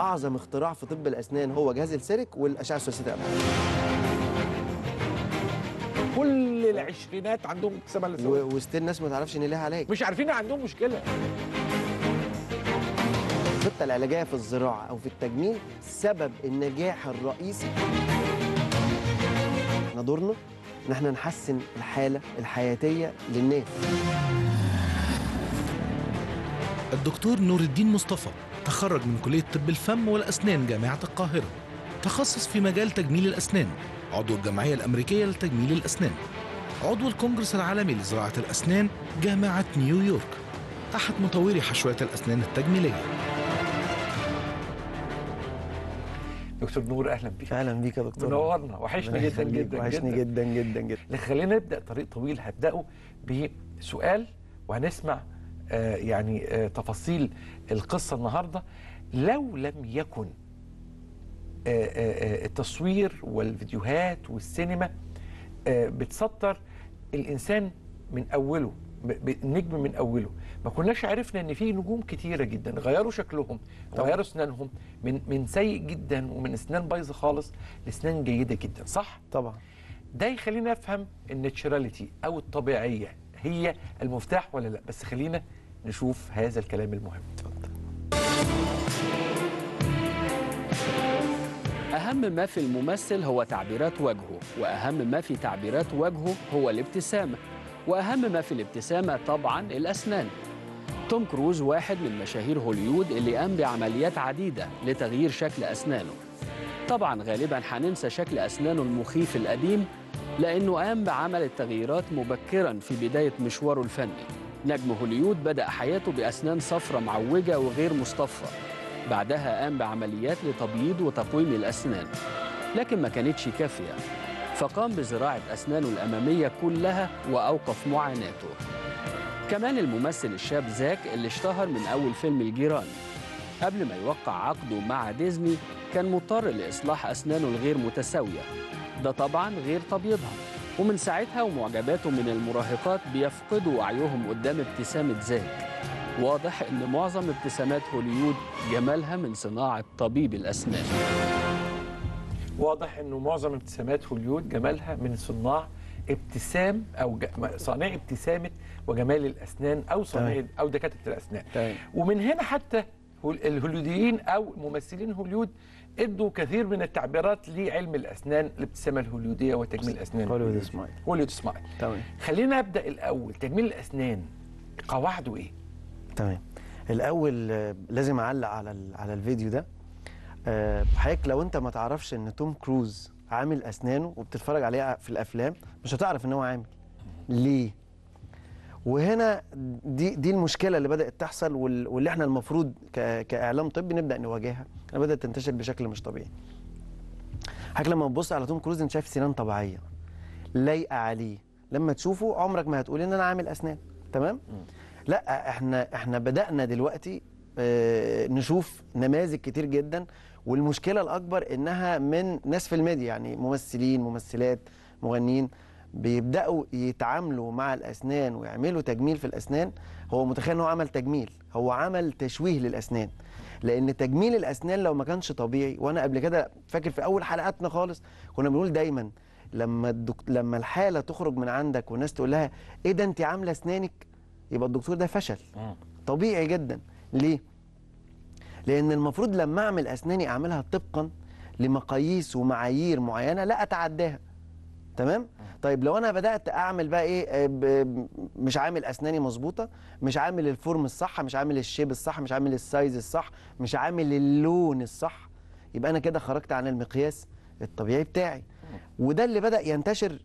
أعظم اختراع في طب الأسنان هو جهاز السيرك والأشعة الثلاثيه الابعاد كل العشرينات عندهم للزواج و- وستيل الناس ما تعرفش إن ليها علاج. مش عارفين عندهم مشكلة. الخطة العلاجية في الزراعة أو في التجميل سبب النجاح الرئيسي. إحنا دورنا إن إحنا نحسن الحالة الحياتية للناس. الدكتور نور الدين مصطفى تخرج من كلية طب الفم والأسنان جامعة القاهرة. تخصص في مجال تجميل الأسنان. عضو الجمعية الأمريكية لتجميل الأسنان. عضو الكونجرس العالمي لزراعة الأسنان جامعة نيويورك. أحد مطوري حشوات الأسنان التجميلية. دكتور نور أهلا بيك. أهلا بيك يا دكتور. منورنا. وحشني جدا جدا وحشني جدا. جدا جدا اللي خلينا نبدأ طريق طويل هبدأه بسؤال وهنسمع يعني آه تفاصيل القصة النهارده. لو لم يكن آه آه آه التصوير والفيديوهات والسينما آه بتسطر الإنسان من ب- النجم من أوله. ما كناش عرفنا إن في نجوم كتيرة جدا غيروا شكلهم طبعا. غيروا أسنانهم من من سيء جدا ومن أسنان بايظة خالص لأسنان جيدة جدا صح؟ طبعا. ده يخلينا نفهم الناتشراليتي أو الطبيعية هي المفتاح ولا لا. بس خلينا نشوف هذا الكلام المهم. اتفضل. أهم ما في الممثل هو تعبيرات وجهه وأهم ما في تعبيرات وجهه هو الابتسامة وأهم ما في الابتسامة طبعا الأسنان. توم كروز واحد من مشاهير هوليود اللي قام بعمليات عديدة لتغيير شكل أسنانه. طبعا غالبا هننسى شكل أسنانه المخيف القديم لأنه قام بعمل التغييرات مبكرا في بداية مشواره الفني. نجم هوليود بدأ حياته بأسنان صفرة معوجة وغير مصطفى. بعدها قام بعمليات لتبييض وتقويم الأسنان لكن ما كانتش كافية. فقام بزراعة أسنانه الأمامية كلها وأوقف معاناته. كمان الممثل الشاب زاك اللي اشتهر من أول فيلم الجيران. قبل ما يوقع عقده مع ديزني كان مضطر لإصلاح أسنانه الغير متساوية. ده طبعا غير تبييضها ومن ساعتها ومعجباته من المراهقات بيفقدوا وعيهم قدام ابتسامة زاك واضح إن معظم ابتسامات هوليود جمالها من صناعة طبيب الأسنان واضح انه معظم ابتسامات هوليود جمالها من صناع ابتسام أو ج... صانع ابتسامة وجمال الأسنان أو صانع. أو دكاترة الأسنان تمام. ومن هنا حتى هول- الهوليوديين أو ممثلين هوليود ادوا كثير من التعبيرات لعلم الأسنان الابتسامه الهوليودية وتجميل الأسنان. الهوليودية. smile. Hollywood smile تمام. خلينا ابدا الأول. تجميل الأسنان قواعده إيه؟ تمام. الأول آه، لازم أعلق على على الفيديو ده. آه، حضرتك لو أنت ما تعرفش إن توم كروز عامل أسنانه وبتتفرج عليه في الأفلام مش هتعرف إن هو عامل. ليه؟ وهنا دي دي المشكلة اللي بدأت تحصل وال- واللي إحنا المفروض كإعلام طبي نبدأ نواجهها. بدأت تنتشر بشكل مش طبيعي. حضرتك لما تبص على توم كروز انت شايف سنان طبيعية. لايقة عليه. لما تشوفه عمرك ما هتقول إن أنا عامل أسنان. تمام؟ لا إحنا إحنا بدأنا دلوقتي آه، نشوف نماذج كتير جدا. والمشكلة الأكبر إنها من ناس في الميديا يعني ممثلين ممثلات مغنيين. بيبدأوا يتعاملوا مع الأسنان ويعملوا تجميل في الأسنان هو متخيل إن هو عمل تجميل هو عمل تشويه للأسنان. لأن تجميل الأسنان لو ما كانش طبيعي وأنا قبل كده فاكر في أول حلقاتنا خالص كنا بنقول دايما لما الدك... لما الحالة تخرج من عندك والناس تقول لها إيه ده أنت عاملة أسنانك؟ يبقى الدكتور ده فشل. طبيعي جدا. ليه؟ لأن المفروض لما أعمل أسناني أعملها طبقا لمقاييس ومعايير معينة لا أتعداها. تمام؟ طيب لو أنا بدأت أعمل بقى إيه؟ آه، مش عامل أسناني مظبوطة مش عامل ال form الصح مش عامل ال shape الصح مش عامل ال size الصح مش عامل اللون الصح يبقى أنا كده خرجت عن المقياس الطبيعي بتاعي. وده اللي بدأ ينتشر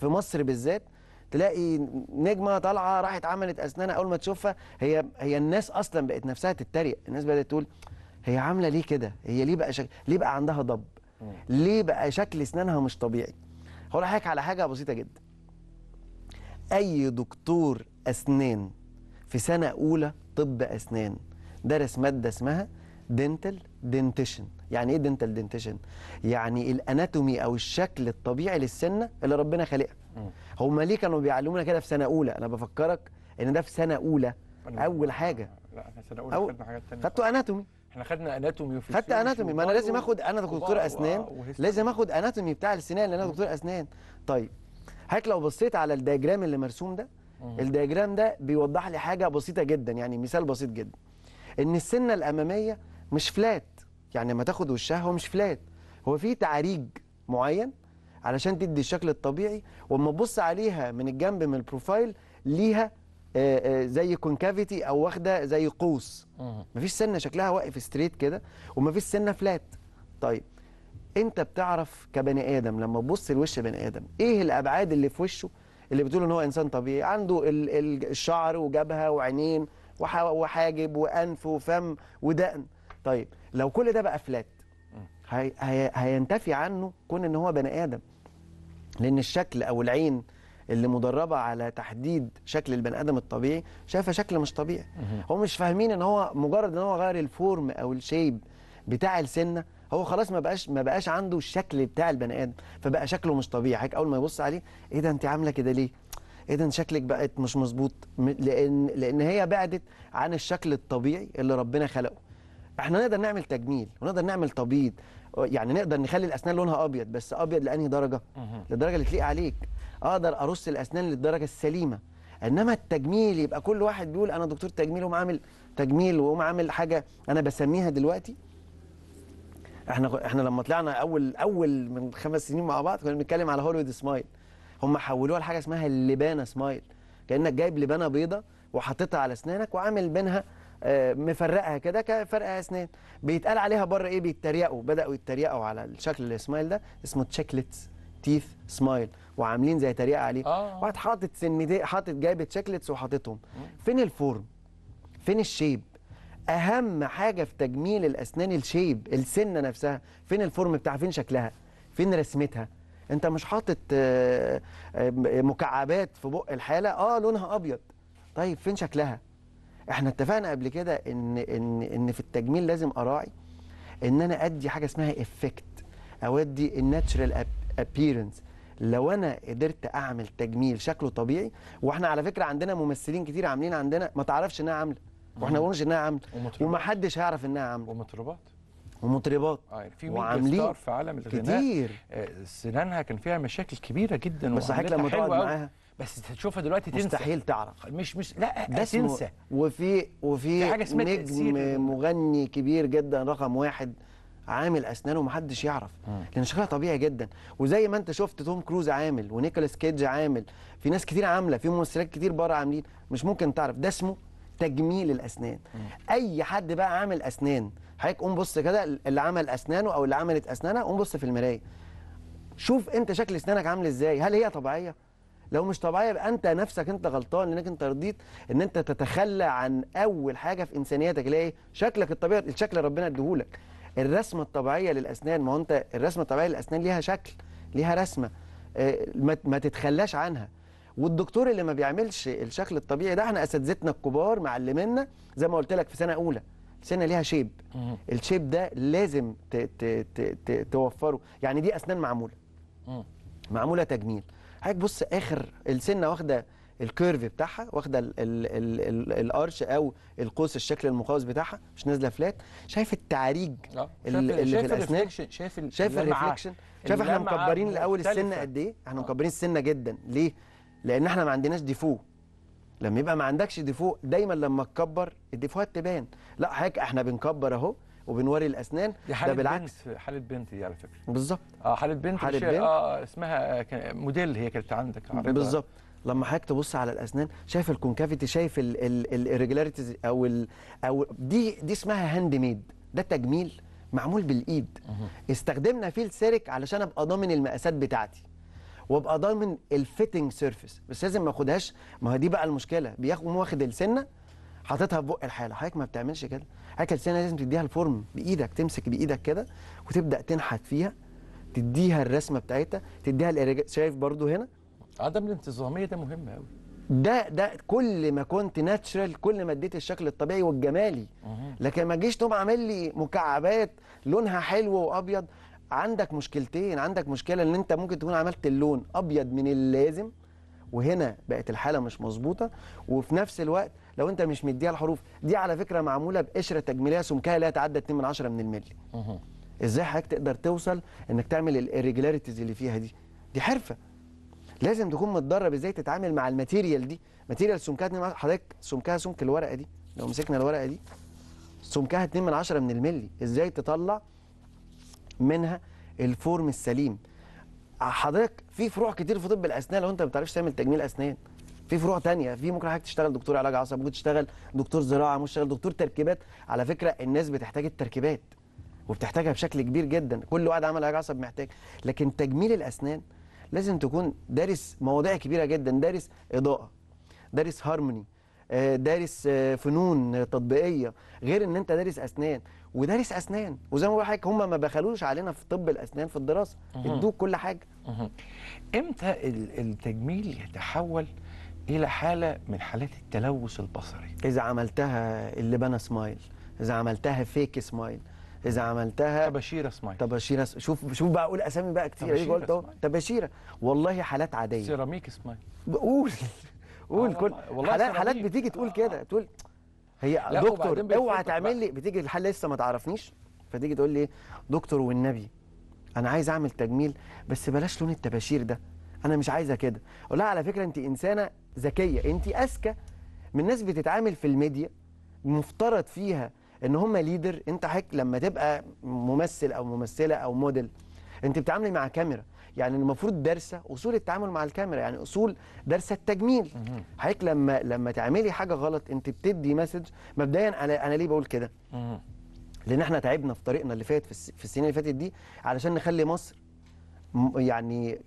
في مصر بالذات. تلاقي نجمة طالعة راحت عملت أسنانها أول ما تشوفها هي هي الناس أصلا بقت نفسها تتريق. الناس بدأت تقول هي عاملة ليه كده؟ هي ليه بقى شك... ليه بقى عندها ضب؟ ليه بقى شكل أسنانها مش طبيعي؟ هقول لحضرتك على حاجة بسيطة جدا. أي دكتور أسنان في سنة أولى طب أسنان درس مادة اسمها dental dentition يعني إيه dental dentition يعني ال anatomy أو الشكل الطبيعي للسنة اللي ربنا خالقها هم ليه كانوا بيعلمونا كده في سنة أولى؟ أنا بفكرك إن ده في سنة أولى. أول حاجة. لا إحنا سنة أو- اولى خدنا حاجات تانية. خدتوا anatomy. إحنا خدنا anatomy خدت و physiology anatomy ما أنا لازم اخد أنا دكتور أسنان. لازم آخد anatomy بتاع السنان لأن أنا دكتور أسنان. طيب حضرتك لو بصيت على ال diagram اللي مرسوم ده ال diagram ده بيوضح لي حاجة بسيطة جدا يعني مثال بسيط جدا. إن السنة الأمامية مش flat يعني لما تاخد وشها هو مش flat هو في تعريج معين علشان تدي الشكل الطبيعي وأما تبص عليها من الجنب من ال profile ليها زي concavity أو واخدة زي قوس. مفيش سنة شكلها واقف straight كده ومفيش سنة flat طيب أنت بتعرف كبني آدم لما تبص لوش بني آدم إيه الأبعاد اللي في وشه؟ اللي بتقول إن هو إنسان طبيعي. عنده ال- ال- الشعر وجبهة وعينين وح- وحاجب وأنف وفم ودقن. طيب لو كل ده بقى flat هي هينتفي عنه كون إن هو بني آدم. لأن الشكل أو العين اللي مدربة على تحديد شكل البني آدم الطبيعي شايفة شكل مش طبيعي. هم مش فاهمين إن هو مجرد إن هو غير ال form أو ال shape بتاع السنة هو خلاص ما بقاش ما بقاش عنده الشكل بتاع البني آدم فبقى شكله مش طبيعي. حضرتك أول ما يبص عليه إيه ده أنت عاملة كده ليه؟ إيه ده شكلك بقت مش مظبوط؟ لأن لأن هي بعدت عن الشكل الطبيعي اللي ربنا خلقه. إحنا نقدر نعمل تجميل ونقدر نعمل تبييض يعني نقدر نخلي الأسنان لونها أبيض بس أبيض لأنهي درجة؟ للدرجه اللي تليق عليك. أقدر أرص الأسنان للدرجة السليمة. إنما التجميل يبقى كل واحد بيقول أنا دكتور تجميل وقوم عامل تجميل وقوم عامل حاجة أنا بسميها دلوقتي. إحنا إحنا لما طلعنا أول أول من خمس سنين مع بعض كنا بنتكلم على هوليوود سمايل هم حولوها لحاجة اسمها اللبانة سمايل كأنك جايب لبانة بيضة وحاططها على أسنانك وعامل بينها مفرقها كده كفرق أسنان. بيتقال عليها بره إيه؟ بيتريقوا. بدأوا يتريقوا على الشكل السمايل ده اسمه Chiclets teeth smile وعاملين زي تريقة عليه. آه. واحد حاطط سنتين حاطط جايب Chiclets وحاططهم. فين ال form فين ال shape أهم حاجة في تجميل الأسنان ال shape السنة نفسها فين ال form بتاعها؟ فين شكلها؟ فين رسمتها؟ أنت مش حاطط آه، آه، مكعبات في بق الحالة؟ آه لونها أبيض. طيب فين شكلها؟ إحنا اتفقنا قبل كده ان ان ان في التجميل لازم اراعي ان أنا ادي حاجة اسمها effect أو ادي ال natural appearance لو أنا قدرت اعمل تجميل شكله طبيعي وإحنا على فكرة عندنا ممثلين كتير عاملين عندنا ما تعرفش انها عاملة. وإحنا ما انها عاملة. ومحدش هيعرف انها عاملة. ومطربات. ومطربات. يعني في وعاملين. في عالم الغناء. كتير. آه، سنانها كان فيها مشاكل كبيرة جدا بس حضرتك لما تقعد. معاها. بس تشوفها دلوقتي تنسى. مستحيل تعرف. مش مش لا ده تنسى. وفي وفي في حاجة اسمها. نجم مغني كبير جدا رقم واحد عامل اسنانه ومحدش يعرف. لأن شكلها طبيعي جدا. وزي ما أنت شفت توم كروز عامل ونيكولاس كيدج عامل. في ناس كتير عاملة في ممثلات كتير بره عاملين. مش ممكن تعرف. ده اسمه تجميل الأسنان. أي حد بقى عامل أسنان حضرتك قوم بص كده اللي عمل أسنانه أو اللي عملت أسنانها قوم بص في المراية. شوف أنت شكل أسنانك عامل إزاي. هل هي طبيعية؟ لو مش طبيعية يبقى أنت نفسك أنت غلطان لأنك أنت رضيت إن أنت تتخلى عن أول حاجة في إنسانيتك اللي هي إيه؟ شكلك الطبيعي الشكل اللي ربنا اديهولك الرسمة الطبيعية للأسنان ما هو أنت الرسمة الطبيعية للأسنان ليها شكل ليها رسمة آه، ما تتخلاش عنها والدكتور اللي ما بيعملش الشكل الطبيعي ده إحنا أساتذتنا الكبار معلمينا زي ما قلت لك في سنة أولى سنة ليها shape. ال shape ده لازم ت ت ت ت توفره يعني دي أسنان معمولة. معمولة تجميل حضرتك بص آخر السنة واخدة ال curve بتاعها واخدة ال- ال- ال- ال- ال arch أو القوس الشكل المقوس بتاعها مش نازلة flat شايف التعريج ال- شايف- اللي شايف في الاسنان شايف ال- شايف اللمعة. ال reflection شايف إحنا مكبرين الأول السنة. قد إيه؟ إحنا آه. مكبرين السنة جدا. ليه؟ لأن إحنا ما عندناش défaut لما يبقى ما عندكش défaut دايما لما تكبر ال défautات تبان. لا حضرتك إحنا بنكبر أهو. وبنوري الأسنان. دي ده حالة بالعكس. بنت حالة بنت دي على فكرة. بالظبط. آه حالة بنت حالة مش- بنت. آه اسمها كان- موديل هي كانت عندك. بالظبط. لما حضرتك تبص على الأسنان شايف ال concavity شايف ال irregularities أو ال أو دي دي اسمها handmade ده تجميل معمول بالإيد. استخدمنا فيه ال CEREC علشان أبقى ضامن المقاسات بتاعتي. وأبقى ضامن ال fitting surface بس لازم ما أخدهاش. ما هي دي بقى المشكلة. بياخد واخد السنة حاططها في بق الحالة. حضرتك ما بتعملش كده. حضرتك السنة لازم تديها ال form بإيدك تمسك بإيدك كده وتبدأ تنحت فيها تديها الرسمة بتاعتها تديها ال irreg- شايف برضو هنا؟ عدم الانتظامية ده مهم قوي ده ده كل ما كنت natural كل ما اديت الشكل الطبيعي والجمالي. لكن ما تجيش تقوم عامل لي مكعبات لونها حلو وأبيض. عندك مشكلتين. عندك مشكلة إن أنت ممكن تكون عملت اللون أبيض من اللازم وهنا بقت الحالة مش مظبوطة. وفي نفس الوقت لو انت مش مديها الحروف دي على فكرة معمولة بقشرة تجميلية سمكها لا يتعدى 2 من 10 من الملي. إزاي حضرتك تقدر توصل انك تعمل ال irregularities اللي فيها دي؟ دي حرفة. لازم تكون متدرب إزاي تتعامل مع ال material دي. material سمكها 2 من 10 حضرتك سمكها سمك الورقة دي. لو مسكنا الورقة دي سمكها 2 من 10 من الملي إزاي تطلع منها الفورم السليم؟ حضرتك في فروع كتير في طب الأسنان لو انت ما بتعرفش تعمل تجميل أسنان. في فروع تانية. في ممكن حضرتك تشتغل دكتور علاج عصب ممكن تشتغل دكتور زراعة ممكن تشتغل دكتور تركيبات. على فكرة الناس بتحتاج التركيبات وبتحتاجها بشكل كبير جدا. كل واحد عمل علاج عصب محتاج. لكن تجميل الأسنان لازم تكون دارس مواضيع كبيرة جدا. دارس إضاءة دارس هارموني آه، دارس آه، فنون آه، تطبيقية. غير إن أنت دارس أسنان. ودارس أسنان. وزي ما بقول لحضرتك هم ما بخلوش علينا في طب الأسنان في الدراسة. ادوك كل حاجة. إمتى ال- التجميل يتحول إلى حالة من حالات التلوث البصري. إذا عملتها اللبانه سمايل إذا عملتها fake smile إذا عملتها تباشيرة سمايل. طباشيره شوف شوف بقى أقول أسامي بقى كتير. طباشيرة قلت اهو سمايل. طباشيره والله حالات عادية. سيراميك سمايل. قول قول آه كل والله حالات حالات. بتيجي تقول كده. تقول هي دكتور اوعى. تعمل لي بتيجي الحل لسه ما تعرفنيش. فتيجي تقول لي؟ دكتور والنبي أنا عايز أعمل تجميل بس بلاش لون الطباشير ده. أنا مش عايزة كده. أقول لها على فكرة انت إنسانة ذكية. انت أذكى. من ناس بتتعامل في الميديا مفترض فيها إن هم leader. انت حضرتك لما تبقى ممثل أو ممثلة أو موديل انت بتتعاملي مع كاميرا. يعني المفروض دارسة أصول التعامل مع الكاميرا. يعني أصول دارسة التجميل. حضرتك لما لما تعملي حاجة غلط انت بتدي مسج. مبدئيا أنا أنا ليه بقول كده. لأن إحنا تعبنا في طريقنا اللي فات في, الس... في السنين اللي فاتت دي علشان نخلي مصر يعني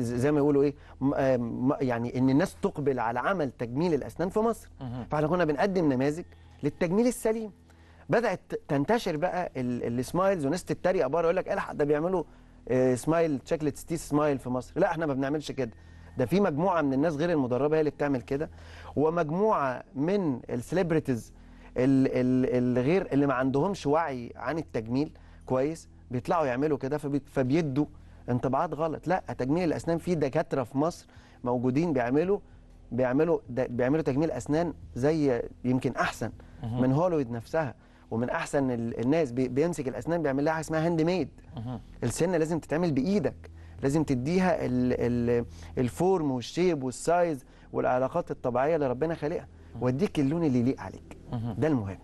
زي ما يقولوا إيه آه يعني إن الناس تقبل على عمل تجميل الأسنان في مصر. فإحنا كنا بنقدم نماذج للتجميل السليم. بدأت تنتشر بقى ال- ال smiles وناس تتريق بره يقول لك الحق ده بيعملوا smile Chiclets smile في مصر. لا إحنا ما بنعملش كده. ده في مجموعة من الناس غير المدربة هي اللي بتعمل كده. ومجموعة من ال celebrities الغير اللي ما عندهمش وعي عن التجميل كويس بيطلعوا يعملوا كده فبي- فبيدوا انطباعات غلط. لا تجميل الأسنان في دكاترة في مصر موجودين بيعملوا بيعملوا بيعملوا تجميل اسنان زي يمكن أحسن من هوليوود نفسها ومن أحسن ال- الناس بي- بيمسك الأسنان بيعمل لها حاجة اسمها handmade. السنة لازم تتعمل بإيدك لازم تديها ال ال ال form وال shape وال size والعلاقات الطبيعية اللي ربنا خالقها واديك اللون اللي يليق عليك. ده المهم.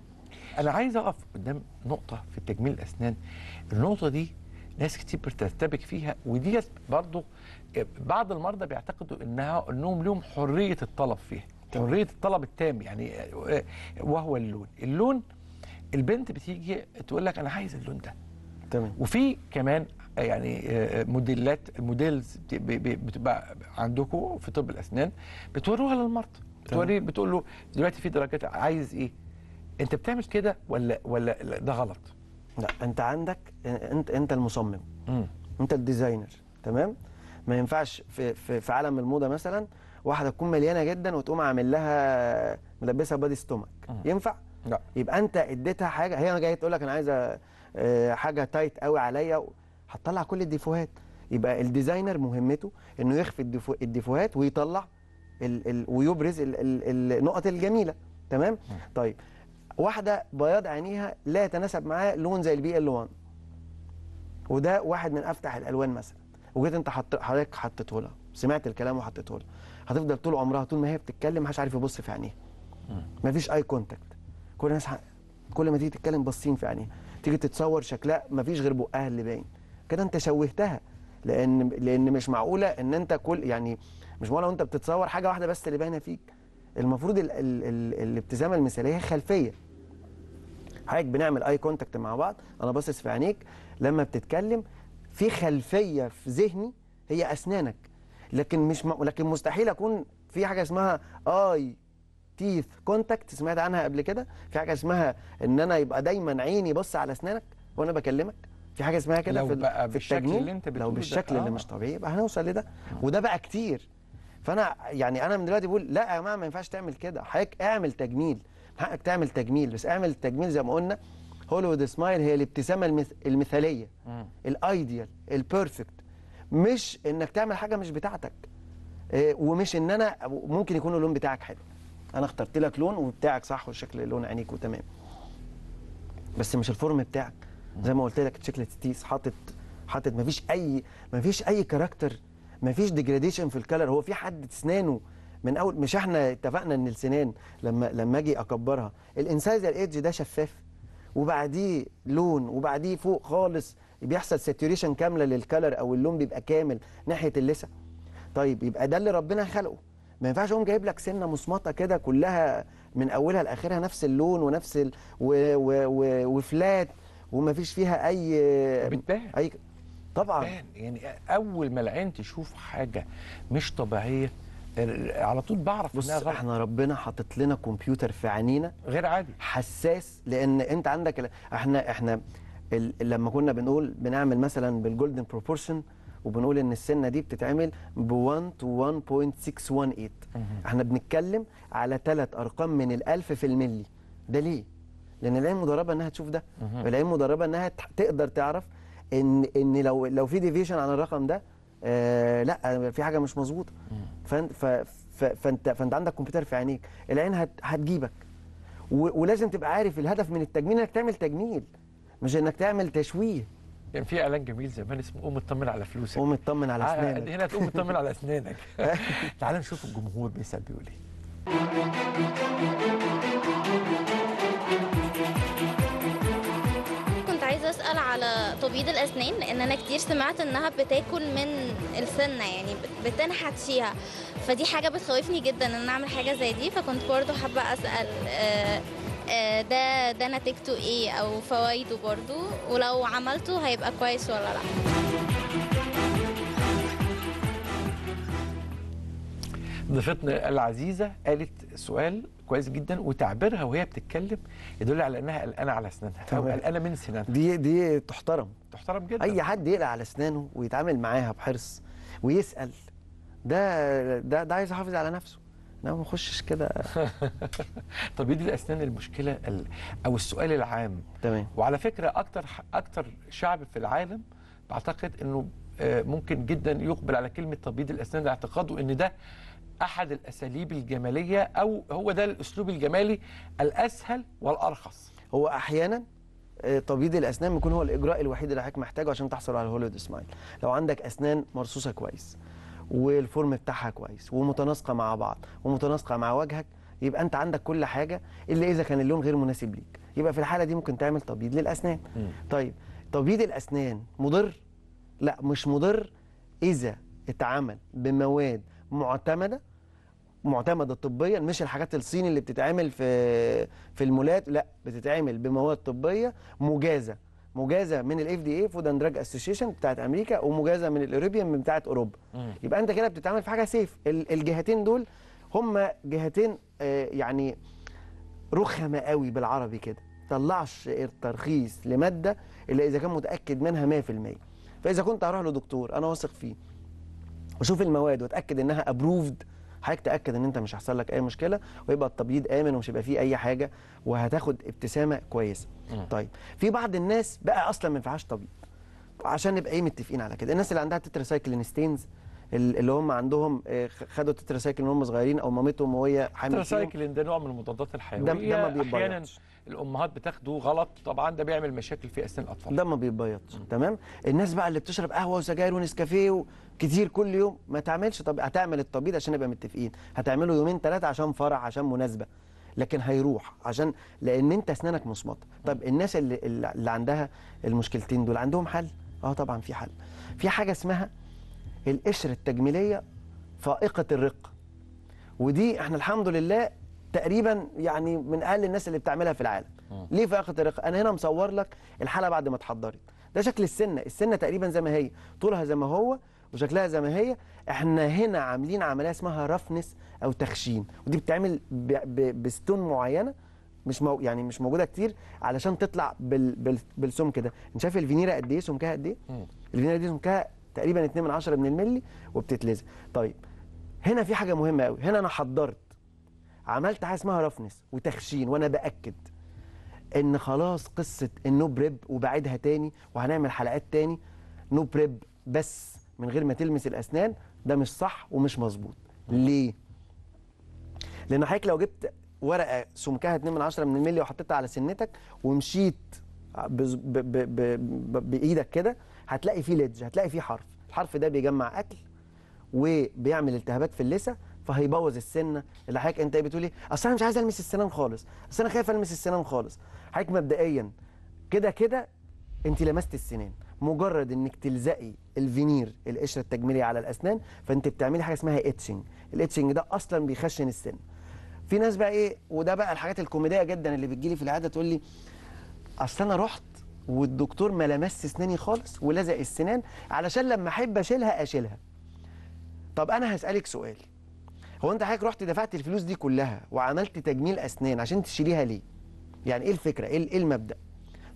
أنا عايز أقف قدام نقطة في تجميل الأسنان. النقطة دي ناس كتير بترتبك فيها وديت برضو بعض المرضى بيعتقدوا إنها إنهم لهم حرية الطلب فيها. حرية الطلب التام يعني وهو اللون. اللون البنت بتيجي تقول لك أنا عايز اللون ده. تمام. وفي كمان يعني آه، موديلات models بتبقى عندكم في طب الأسنان بتوروها للمرضى بتوري بتقول له دلوقتي في درجات عايز إيه؟ أنت بتعمل كده ولا ولا لا، ده غلط؟ لا انت عندك انت انت المصمم. مم. انت ال designer تمام؟ ما ينفعش في في, في عالم الموضة مثلا واحدة تكون مليانة جدا وتقوم عامل لها ملبسها body stomach. مم. ينفع؟ لا. يبقى انت اديتها حاجة هي جاية تقول لك أنا عايزة آه، حاجة tight قوي عليا هتطلع كل الديفوهات. يبقى ال designer مهمته إنه يخفي الديفو الديفوهات ويطلع ال ال ويبرز ال ال النقط الجميلة تمام؟ طيب واحدة بياض عينيها لا يتناسب معاها لون زي ال BL 1 وده واحد من أفتح الألوان مثلا. وجيت أنت حط حضرتك حطيته لها. سمعت الكلام وحطيته لها. هتفضل طول عمرها طول ما هي بتتكلم محدش عارف يبص في عينيها. مفيش eye contact كل الناس ح- كل ما تيجي تتكلم باصين في عينيها. تيجي تتصور شكلها مفيش غير بقها اللي باين. كده أنت شوهتها. لأن لأن مش معقولة إن أنت كل يعني مش معقولة وأنت بتتصور حاجة واحدة بس اللي باينة فيك. المفروض ال ال ال الابتسامة المثالية هي خلفية. حضرتك بنعمل eye contact مع بعض أنا باصص في عينيك لما بتتكلم في خلفية في ذهني هي أسنانك. لكن مش م... لكن مستحيل أكون في حاجة اسمها eye teeth contact سمعت عنها قبل كده؟ في حاجة اسمها إن أنا يبقى دايما عيني بص على أسنانك وأنا بكلمك؟ في حاجة اسمها كده في, بقى في بالشكل التجميل؟ اللي أنت لو بالشكل اللي آه. مش طبيعي يبقى هنوصل لده. وده بقى كتير. فأنا يعني أنا من دلوقتي بقول لا يا جماعة ما ينفعش تعمل كده. حضرتك اعمل تجميل. حقك تعمل تجميل بس اعمل التجميل زي ما قلنا Hollywood smile هي الابتسامة المث... المثالية. ال ideal ال perfect مش انك تعمل حاجة مش بتاعتك. إيه، ومش ان أنا ممكن يكون اللون بتاعك حلو. أنا اخترت لك لون وبتاعك صح وشكل لون عينيك وتمام. بس مش ال form بتاعك. زي ما قلت لك Chiclets حاطط حاطط مفيش أي مفيش أي character مفيش degradation في ال color هو في حد اسنانه من اول مش إحنا اتفقنا إن السنان لما لما أجي أكبرها. ال incisal edge ده شفاف وبعديه لون وبعديه فوق خالص بيحصل saturation كاملة لل color أو اللون بيبقى كامل ناحية اللثة. طيب يبقى ده اللي ربنا خلقه. ما ينفعش أقوم جايب لك سنة مصمطة كده كلها من أولها لآخرها نفس اللون ونفس ال... و... و... و... و flat وما فيش فيها اي بتبان اي طبعا. بتبان. يعني أول ما العين تشوف حاجة مش طبيعية على طول بعرف بص إنها غلط. إحنا ربنا حاطط لنا كمبيوتر في عينينا. غير عادي. حساس لأن أنت عندك إحنا إحنا. لما كنا بنقول بنعمل مثلا بال golden proportion وبنقول إن السنة دي بتتعمل ب 1 to 1.618 إحنا بنتكلم على ثلاث أرقام من الألف في الملي. ده ليه؟ لأن العين مدربة إنها تشوف ده. العين مدربة إنها تقدر تعرف إن إن لو لو في ديفيشن عن الرقم ده آه لا في حاجة مش مظبوطة. فانت فانت فأنت عندك كمبيوتر في عينيك. العين هت هتجيبك. ولازم تبقى عارف الهدف من التجميل إنك تعمل تجميل مش إنك تعمل تشويه. كان في إعلان جميل زمان اسمه قوم اطمن على فلوسك. قوم اطمن على آه، أسنانك. هنا تقوم تطمن على أسنانك. تعال نشوف الجمهور بيسأل بيقول إيه. تبييض الأسنان لأن أنا كتير سمعت إنها بتاكل من السنة يعني بت- بتنحت فيها فدي حاجة بتخوفني جدا إن أنا أعمل حاجة زي دي. فكنت برضو حابة أسأل آه، آه، ده ده نتيجته إيه؟ أو فوائده برضو. ولو عملته هيبقى كويس ولا لأ. ضيفتنا العزيزة قالت سؤال كويس جدا وتعبيرها وهي بتتكلم يدل على إنها قلقانة على أسنانها أو. قلقانة من سنانها. دي دي تحترم. تحترم جدا. أي حد يقلق على أسنانه ويتعامل معاها بحرص ويسأل ده ده ده عايز يحافظ على نفسه. إنما ما يخشش كده. تبييض الأسنان المشكلة ال- أو السؤال العام. تمام. وعلى فكرة أكتر أكتر شعب في العالم بعتقد إنه آه، ممكن جدا يقبل على كلمة تبييض الأسنان لاعتقاده ان ده أحد الأساليب الجمالية أو هو ده الأسلوب الجمالي الأسهل والأرخص. هو أحيانا آه، تبييض الأسنان بيكون هو الإجراء الوحيد اللي حضرتك محتاجه عشان تحصل على ال Hollywood smile. لو عندك أسنان مرصوصة كويس وال form بتاعها كويس ومتناسقة مع بعض ومتناسقة مع وجهك يبقى أنت عندك كل حاجة إلا إذا كان اللون غير مناسب ليك. يبقى في الحالة دي ممكن تعمل تبييض للأسنان. طيب تبييض الأسنان مضر؟ لا مش مضر إذا اتعمل بمواد معتمدة معتمده طبيا مش الحاجات الصيني اللي بتتعمل في في المولات لا بتتعمل بمواد طبية مجازة. مجازة من ال FDA food and drug association بتاعت أمريكا ومجازة من ال European بتاعت أوروبا. مم. يبقى أنت كده بتتعامل في حاجة safe ال- الجهتين دول هم جهتين آه، يعني رخمة قوي بالعربي كده. طلعش الترخيص لمادة إلا إذا كان متأكد منها 100% فإذا كنت هروح لدكتور أنا واثق فيه وأشوف المواد وأتأكد إنها approved حضرتك تأكد إن أنت مش هيحصل لك أي مشكلة ويبقى التبييض آمن ومش هيبقى فيه أي حاجة وهتاخد ابتسامة كويسة. طيب في بعض الناس بقى أصلا ما ينفعهاش تبييض. عشان نبقى إيه متفقين على كده. الناس اللي عندها tetracycline stains اللي هم عندهم آه، خدوا تتراسايكلين وهم صغيرين أو مامتهم وهي حامل فيهم. التراسايكلين ده نوع من المضادات الحيوية. ده ما بيبيضش. أحيانا الأمهات بتاخده غلط طبعا ده بيعمل مشاكل في أسنان الأطفال. ده ما بيبيضش تمام؟ الناس بقى اللي بتشرب قهوة وسجاير ونسكافيه كتير كل يوم. ما تعملش طب هتعمل التبييض عشان نبقى متفقين. هتعمله يومين ثلاثة عشان فرح عشان مناسبة. لكن هيروح عشان لأن أنت أسنانك مصمطة. طب الناس اللي اللي عندها المشكلتين دول عندهم حل؟ آه طبعا في حل. في حاجة اسمها القشره التجميلية فائقة الرقه ودي إحنا الحمد لله تقريبا يعني من أقل الناس اللي بتعملها في العالم. ليه فائقة الرقه أنا هنا مصور لك الحالة بعد ما اتحضرت. ده شكل السنة. السنة تقريبا زي ما هي. طولها زي ما هو. وشكلها زي ما هي إحنا هنا عاملين عملية اسمها رفنس أو تخشين. ودي بتتعمل بستون معينة مش مو يعني مش موجودة كتير علشان تطلع بال بال بالسمك ده. انت شايف الفينيرا قد إيه؟ سمكها قد إيه. الفينيرا دي سمكها تقريبا 2 من 10 من الملي وبتتلزق. طيب هنا في حاجة مهمة قوي هنا أنا حضرت عملت حاجة اسمها roughness وتخشين وأنا بأكد إن خلاص قصة ال no prep وبعيدها تاني وهنعمل حلقات تاني. no prep بس. من غير ما تلمس الأسنان ده مش صح ومش مظبوط. ليه؟ لأن حضرتك لو جبت ورقة سمكها 2 من 10 من الملي وحطيتها على سنتك ومشيت بإيدك كده هتلاقي فيه ledge هتلاقي فيه حرف. الحرف ده بيجمع أكل وبيعمل التهابات في اللثة فهيبوظ السنة. اللي حضرتك أنت بتقول إيه؟ أصل أنا مش عايز ألمس السنان خالص. أصل أنا خايف ألمس السنان خالص. حضرتك مبدئيا كده كده أنت لمست السنان. مجرد إنك تلزقي الفينير القشرة التجميلية على الأسنان. فأنت بتعملي حاجة اسمها etching ال etching ده أصلا بيخشن السن. في ناس بقى إيه وده بقى الحاجات الكوميدية جدا اللي بتجيلي في العياده تقول لي أصل أنا رحت والدكتور ما لمس اسناني خالص ولزق السنان علشان لما أحب أشيلها أشيلها. طب أنا هسألك سؤال. هو أنت حضرتك رحت دفعت الفلوس دي كلها وعملت تجميل أسنان عشان تشيليها ليه؟ يعني إيه الفكرة؟ إيه إيه المبدأ؟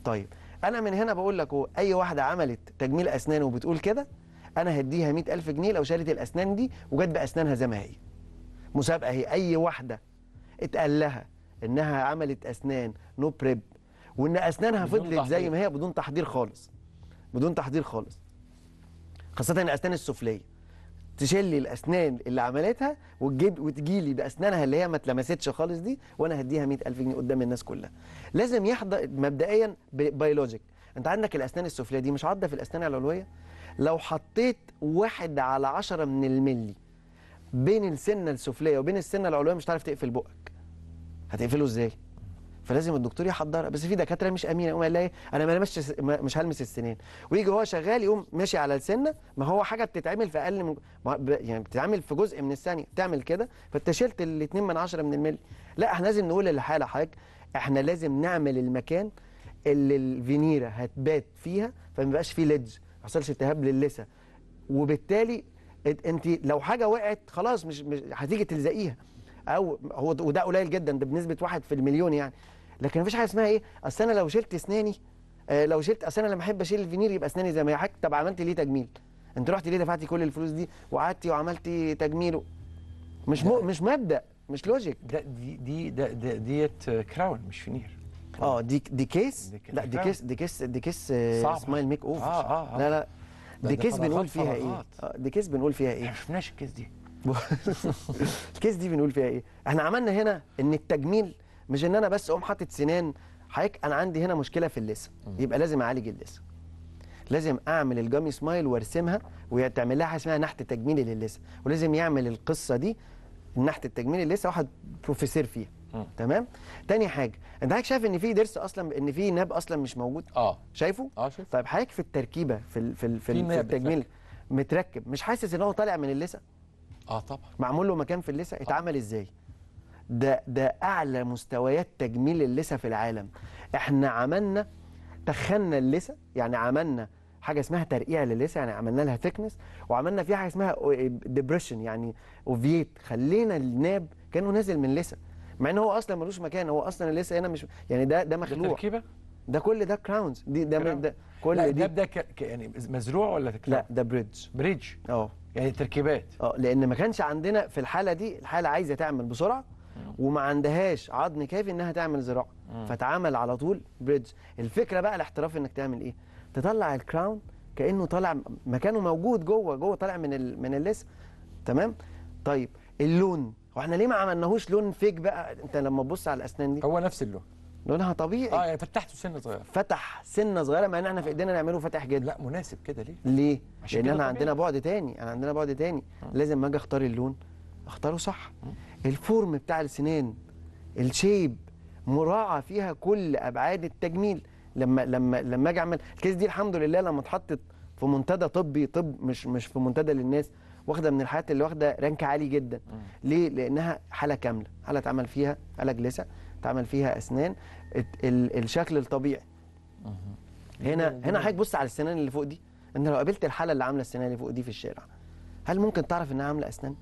طيب أنا من هنا بقول لك هو أي واحدة عملت تجميل أسنان وبتقول كده أنا هديها 100000 جنيه لو شالت الأسنان دي وجت بأسنانها زي ما هي. مسابقة هي أي واحدة اتقال لها إنها عملت أسنان no prep وإن أسنانها فضلت زي. ما هي بدون تحضير خالص بدون تحضير خالص. خاصة الاسنان السفلية. تشيل لي الأسنان اللي عملتها وتجيب وتجي لي بأسنانها اللي هي ما اتلمستش خالص دي وأنا هديها 100000 جنيه قدام الناس كلها. لازم يحضر مبدئيا biologic أنت عندك الأسنان السفلية دي مش عضه في الأسنان العلوية؟ لو حطيت واحد على عشرة من الملي بين السنة السفلية وبين السنة العلوية مش هتعرف تقفل بقك. هتقفله إزاي؟ فلازم الدكتور يحضرها بس في دكاترة مش أمينة يقوم قال لها إيه، أنا ما ما- مش هلمس السنين. ويجي هو شغال يقوم ماشي على السنة. ما هو حاجة بتتعمل في أقل من يعني بتتعمل في جزء من الثانية. تعمل كده. فأنت شلت الاثنين من عشرة من الملي لا إحنا لازم نقول للحاله حضرتك إحنا لازم نعمل المكان اللي الفينيرا هتبات فيها فما يبقاش فيه ledge ما يحصلش التهاب للثه وبالتالي انت لو حاجة وقعت خلاص مش, مش هتيجي تلزقيها. أو هو وده قليل جدا ده بنسبة واحد في المليون يعني. لكن مفيش حاجة اسمها إيه؟ أصل أنا لو شلت أسناني آه لو شلت أصل أنا لما أحب أشيل الفينير يبقى أسناني زي ما هي. طب عملت ليه تجميل؟ أنت رحت ليه دفعتي كل الفلوس دي؟ وقعدتي وعملتي تجميل و- مش مو مش مبدأ مش logic ده دي دي ده ده ديت crown مش فينير. آه دي دي case دي لا دي. case دي case دي case آه،. smile makeover آه، آه، آه. لا لا. دي case بنقول فراغات فيها إيه. آه، دي case بنقول فيها إيه؟ ما شفناش ال case دي. ال case دي بنقول فيها إيه؟ إحنا عملنا هنا إن التجميل مش ان أنا بس اقوم حاطط سنان. حضرتك أنا عندي هنا مشكلة في اللثة. يبقى لازم اعالج اللثة. لازم اعمل ال gummy smile وارسمها وتعمل لها حاجة اسمها نحت تجميلي للثه ولازم يعمل القصة دي النحت التجميلي للثه واحد بروفيسور فيها. تمام؟ تاني حاجة انت حضرتك شايف ان في ضرس أصلا ان في ناب أصلا مش موجود؟ آه. شايفه؟ آه شوف طيب حضرتك في التركيبة في ال في ال في, في التجميل متركب مش حاسس ان هو طالع من اللثة؟ آه طبعا. معمول له مكان في اللثة؟ اتعمل إزاي؟ ده ده أعلى مستويات تجميل اللثة في العالم. إحنا عملنا تخنا اللثة يعني عملنا حاجة اسمها ترقيع للثة يعني عملنا لها thickness وعملنا فيها حاجة اسمها depression يعني ovate خلينا الناب كأنه نازل من اللثة. مع إن هو أصلا ملوش مكان هو أصلا اللثة هنا مش يعني ده ده ده مخلوع. تركيبة؟ ده كل ده crowns دي ده, crown. ده كل لا دي. ده ده ك... يعني مزروع ولا لا crown؟ ده bridge bridge آه. يعني تركيبات. آه لأن ما كانش عندنا في الحالة دي الحالة عايزة تعمل بسرعة وما عندهاش عظم كافي إنها تعمل زراعة. فتعمل على طول bridge الفكرة بقى الاحتراف إنك تعمل إيه؟ تطلع ال crown كأنه طالع مكانه موجود جوه جوه طالع من ال... من اللثه تمام؟ طيب اللون. هو إحنا ليه ما عملناهوش لون فيك بقى؟ أنت لما تبص على الأسنان دي. هو نفس اللون. لونها طبيعي. آه يعني فتحته سنة صغيرة. فتح سنة صغيرة مع إن إحنا في إيدينا نعمله فاتح جدا. لا مناسب كده ليه؟ ليه؟ عشان لأن إحنا. عندنا بعد تاني انا عندنا بعد تاني. لازم ما أجي أختار اللون. اختاره صح. ال form بتاع السنان ال shape مراعى فيها كل أبعاد التجميل. لما لما لما أجي أعمل الكيس دي الحمد لله لما اتحطت في منتدى طبي طب مش مش في منتدى للناس واخدة من الحالات اللي واخدة رانك عالي جدا. ليه؟ لأنها حالة كاملة. حالة اتعمل فيها علاج لثه اتعمل فيها أسنان الشكل الطبيعي. هنا هنا حضرتك بص على السنان اللي فوق دي. أنت لو قابلت الحالة اللي عاملة السنان اللي فوق دي في الشارع هل ممكن تعرف إنها عاملة أسنان؟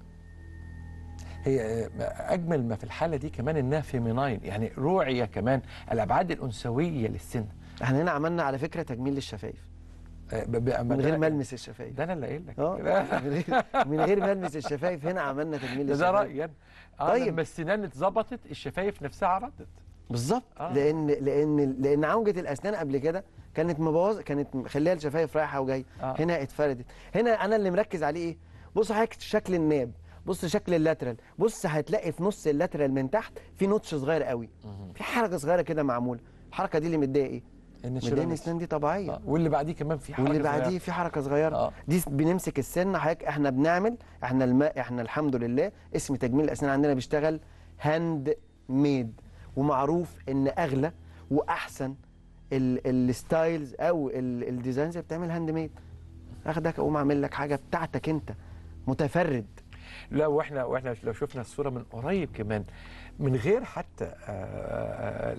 هي آه، أجمل ما في الحالة دي كمان إنها feminine يعني روعية كمان الأبعاد الأنثوية للسن. إحنا هنا عملنا على فكرة تجميل للشفايف. آه، من غير ده- ملمس الشفايف. ده أنا اللي قايل لك. آه من غير غير ملمس الشفايف هنا عملنا تجميل ده, ده للشفايف. رأيي. آه طيب. لما السنان اتظبطت الشفايف نفسها ردت بالظبط. آه. لأن لأن لأن عوجة الأسنان قبل كده كانت مبوظ كانت مخليها الشفايف رايحة وجاية. آه. هنا اتفردت. هنا أنا اللي مركز عليه إيه؟ بص حضرتك شكل الناب. بص شكل ال lateral. بص هتلاقي في نص ال lateral من تحت في notch صغير قوي. في حركة صغيرة كده معمولة. الحركة دي اللي مديه إيه؟ مديه إن السنان دي طبيعية. آه. واللي بعديه كمان في حركة واللي. بعديه في حركة صغيرة. آه. دي بنمسك السن. حضرتك إحنا بنعمل إحنا الماء إحنا الحمد لله اسم تجميل الأسنان عندنا بيشتغل handmade ومعروف إن أغلى وأحسن ال- ال styles أو ال- ال designs بتعمل handmade أخدك أقوم أعمل لك حاجة بتاعتك أنت. متفرد. لا وإحنا وإحنا لو شفنا الصورة من قريب كمان من غير حتى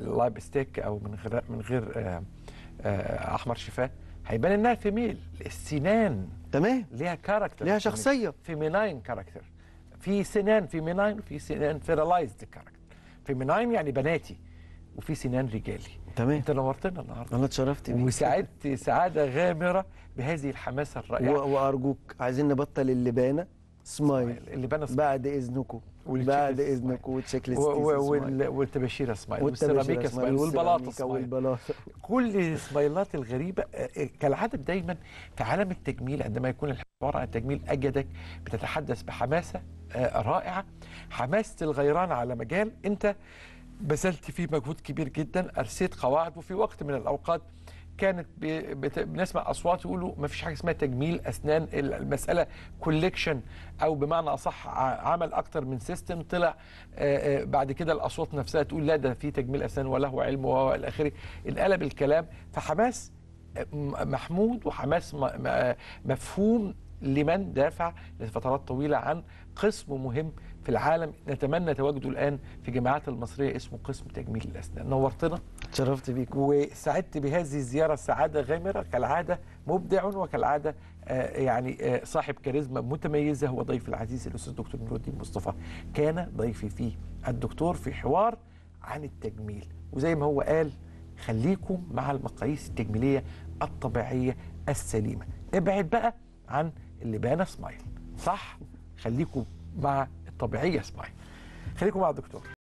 lipstick أو من غير من غير آه، آه، أحمر شفاه هيبان إنها female السنان تمام. ليها character ليها شخصية. feminine character في سنان feminine وفي سنان virilized character فيميناين يعني بناتي وفي سنان رجالي. تمام. أنت نورتنا النهارده. أنا اتشرفت بيك. وسعدت سعادة غامرة بهذه الحماسة الرائعة. وأرجوك عايزين نبطل اللبانة؟ سمايل اللي بنى بعد اذنكم بعد اذنكم وتشيك ليست سمايل. وال- والتباشيره سمايل والسيراميكا سمايل والبلاطه سمايل كل السمايلات الغريبة آه، آه، كالعادة دايما في عالم التجميل عندما يكون الحوار عن التجميل أجدك بتتحدث بحماسة آه، رائعة. حماسة الغيران على مجال أنت بذلت فيه مجهود كبير جدا أرسيت قواعد وفي وقت من الأوقات. كانت بنسمع أصوات يقولوا ما فيش حاجة اسمها تجميل أسنان المسألة collection أو بمعنى أصح عمل أكتر من system طلع آه، آه، بعد كده الأصوات نفسها تقول لا ده في تجميل أسنان وله علم والى آخره. انقلب الكلام فحماس آه، محمود وحماس مفهوم لمن دافع لفترات طويلة عن قسم مهم في العالم نتمنى تواجده الآن في الجامعات المصرية اسمه قسم تجميل الأسنان. نورتنا. اتشرفت بيك. وسعدت بهذه الزيارة سعادة غامرة كالعادة مبدع وكالعادة آه، يعني آه، صاحب كاريزما متميزة. هو ضيف العزيز الأستاذ الدكتور نور الدين مصطفى. كان ضيفي فيه الدكتور في حوار عن التجميل. وزي ما هو قال خليكم مع المقاييس التجميلية الطبيعية السليمة. ابعد بقى عن اللبانة سمايل. صح؟ خليكم مع الطبيعية سمايل. خليكم مع الدكتور.